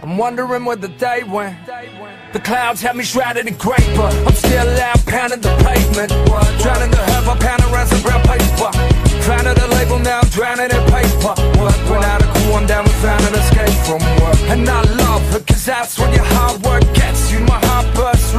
I'm wondering where the day went. The clouds have me shrouded in grey, but I'm still out pounding the pavement. Drowning the herb, I'm pounding around some brown paper. Drowning the label now, I'm drowning in paper. Went out of cool, I'm down, we found an escape from work. And I love her, cause that's when your hard work gets you. My heart bursts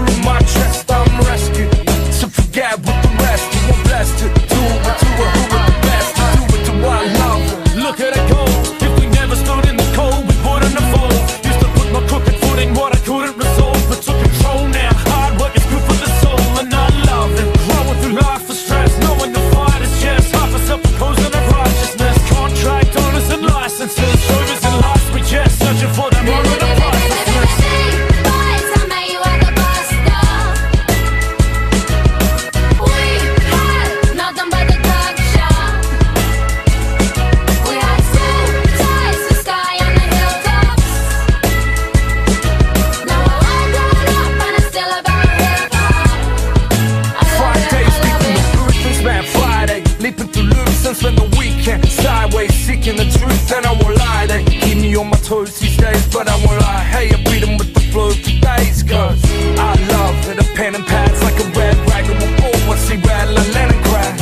toes these days, but I won't lie. Hey, I beat 'em with the flow for days, cause I love it. A pen and pads like a red dragon will always see red like Leningrad.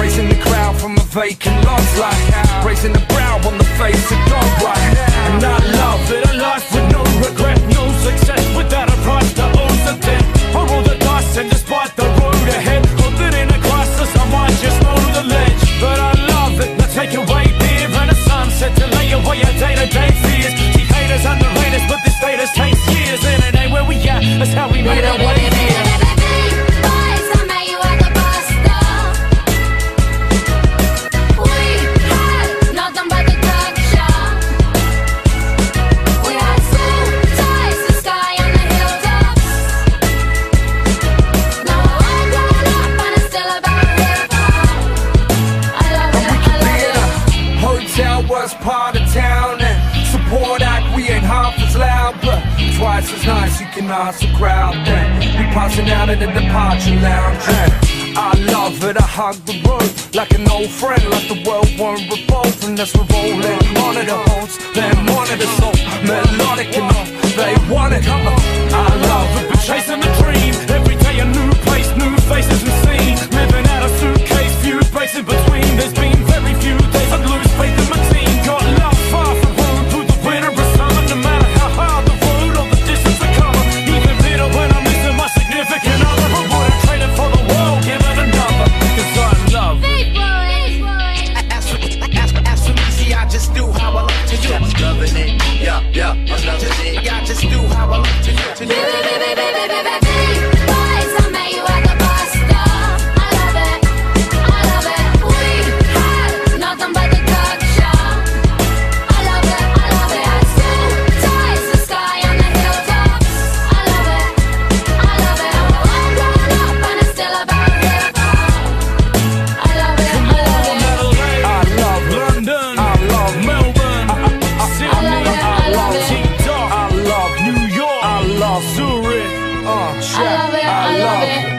Raising the crowd from a vacant lost like raising the brow on the face of God right. And I love it, a life with no regret, no success without a price that owes a debt. I roll the dice and despite And we it, I could be in love a hotel, worst part of town, twice as nice. You can ask the crowd. Then we passing out in the departure lounge. I love it. I hug the road like an old friend, like the world won't revolve unless we're rolling. Monitor holds, then monitor so melodic and all they want it. I love it, but Chasing the Uh, I love it, I, I love, love it. it.